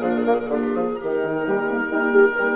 Thank you.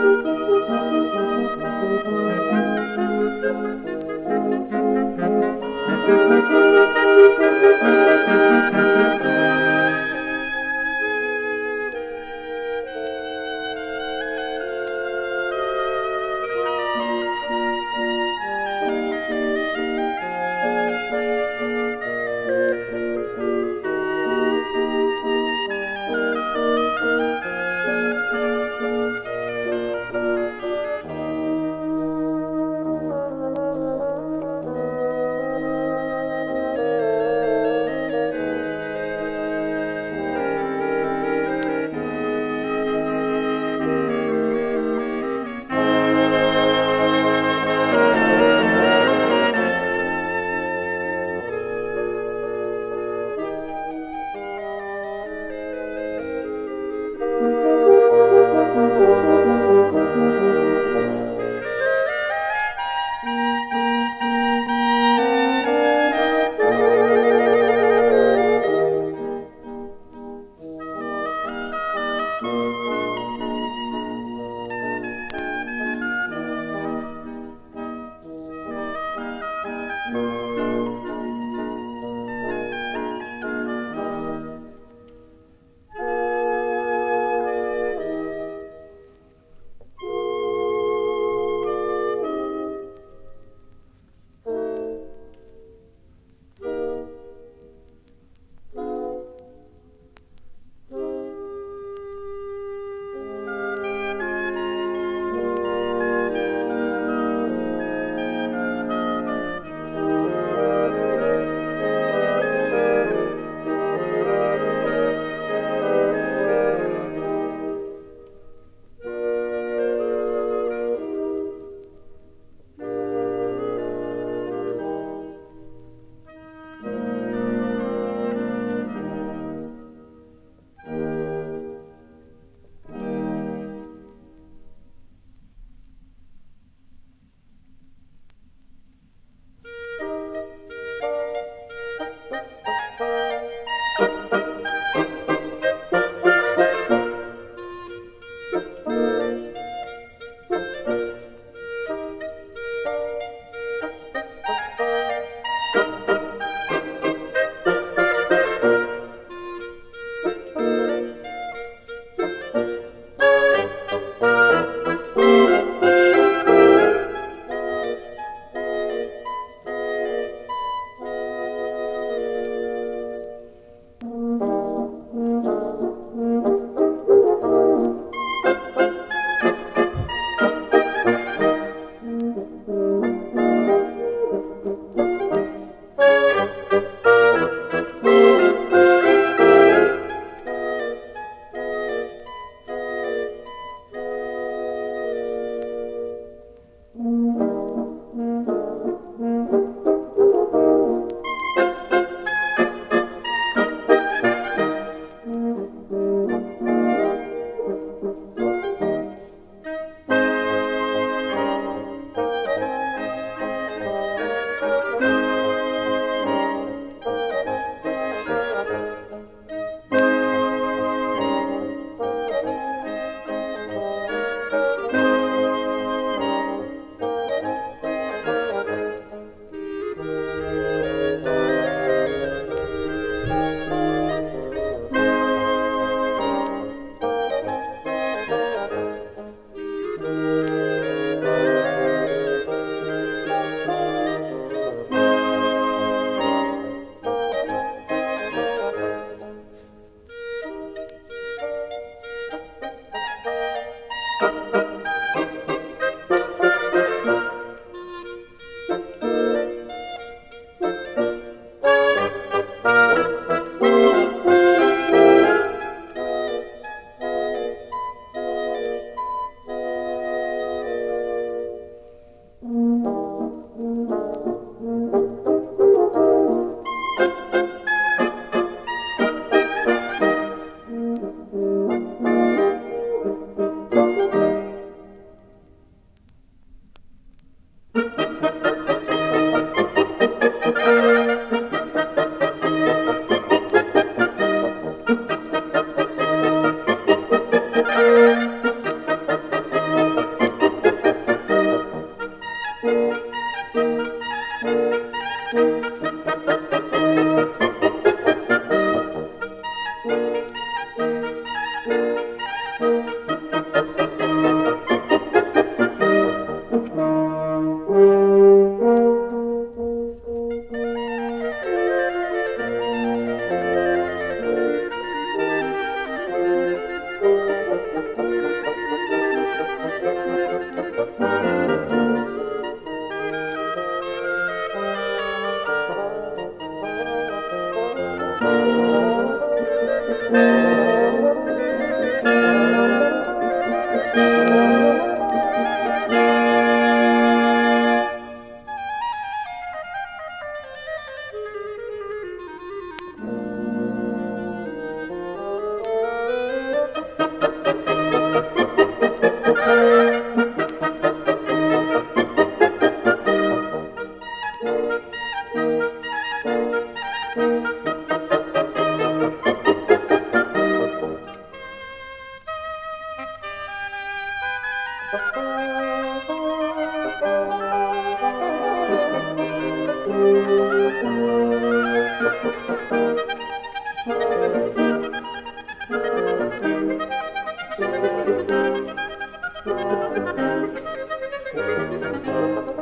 Música